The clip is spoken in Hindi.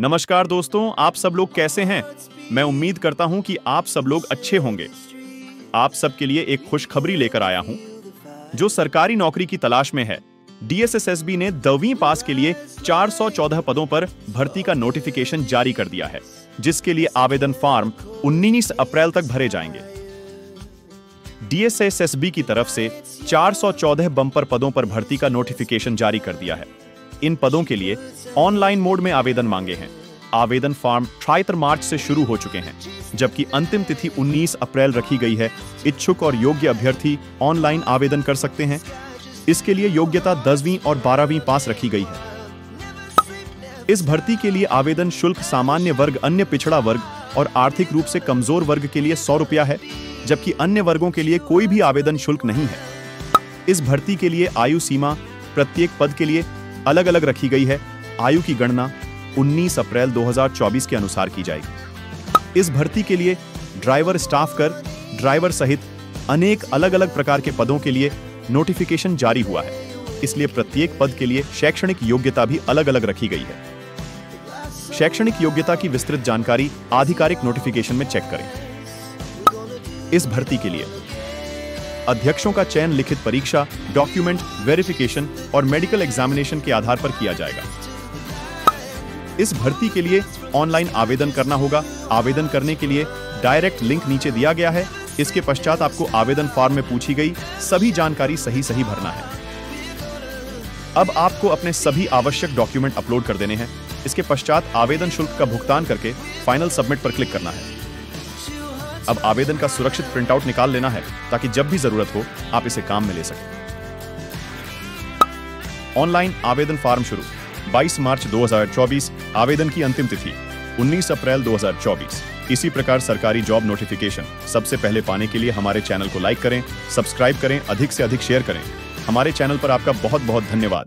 नमस्कार दोस्तों, आप सब लोग कैसे हैं? मैं उम्मीद करता हूँ कि आप सब लोग अच्छे होंगे। आप सबके लिए एक खुशखबरी लेकर आया हूँ, जो सरकारी नौकरी की तलाश में है। डीएसएसएसबी ने दसवीं पास के लिए 414 पदों पर भर्ती का नोटिफिकेशन जारी कर दिया है, जिसके लिए आवेदन फॉर्म 19 अप्रैल तक भरे जाएँगे। डीएसएसएसबी की तरफ़ से 414 बंपर पदों पर भर्ती का नोटिफिकेशन जारी कर दिया है। इन पदों के लिए ऑनलाइन मोड में आवेदन मांगे हैं। आवेदन फॉर्म अठातर मार्च से शुरू हो चुके हैं, जबकि अंतिम तिथि 19 अप्रैल रखी गई है। इच्छुक और योग्य अभ्यर्थी ऑनलाइन आवेदन कर सकते हैं। इसके लिए योग्यता दसवीं और बारहवीं पास रखी गई है। इस भर्ती के लिए आवेदन शुल्क सामान्य वर्ग, अन्य पिछड़ा वर्ग और आर्थिक रूप से कमज़ोर वर्ग के लिए सौ रुपया है, जबकि अन्य वर्गों के लिए कोई भी आवेदन शुल्क नहीं है। इस भर्ती के लिए आयु सीमा प्रत्येक पद के लिए अलग अलग रखी गई है। आयु की गणना 19 अप्रैल 2024 के अनुसार की जाएगी। इस भर्ती के लिए ड्राइवर स्टाफ कर, ड्राइवर सहित अनेक अलग अलग प्रकार के पदों के लिए नोटिफिकेशन जारी हुआ है। इसलिए प्रत्येक पद के लिए शैक्षणिक योग्यता भी अलग अलग रखी गई है। शैक्षणिक योग्यता की विस्तृत जानकारी आधिकारिक नोटिफिकेशन में चेक करें। इस भर्ती के लिए अध्यक्षों का चयन लिखित परीक्षा डॉक्यूमेंट वेरिफिकेशन और मेडिकल एग्जामिनेशन के आधार पर किया जाएगा। इस भर्ती के लिए ऑनलाइन आवेदन करना होगा। आवेदन करने के लिए डायरेक्ट लिंक नीचे दिया गया है। इसके पश्चात आपको आवेदन फॉर्म में पूछी गई सभी जानकारी सही सही भरना है। अब आपको अपने सभी आवश्यक डॉक्यूमेंट अपलोड कर देने हैं। इसके पश्चात आवेदन शुल्क का भुगतान करके फाइनल सबमिट पर क्लिक करना है। अब आवेदन का सुरक्षित प्रिंटआउट निकाल लेना है, ताकि जब भी ज़रूरत हो, आप इसे काम में ले सकें। ऑनलाइन आवेदन फॉर्म शुरू। 22 मार्च 2024 आवेदन की अंतिम तिथि 19 अप्रैल 2024 इसी प्रकार सरकारी जॉब नोटिफिकेशन। सबसे पहले पाने के लिए हमारे चैनल को लाइक करें, सब्सक्राइब करें, अधिक से अधिक शेयर करें। हमारे चैनल पर आपका बहुत बहुत धन्यवाद।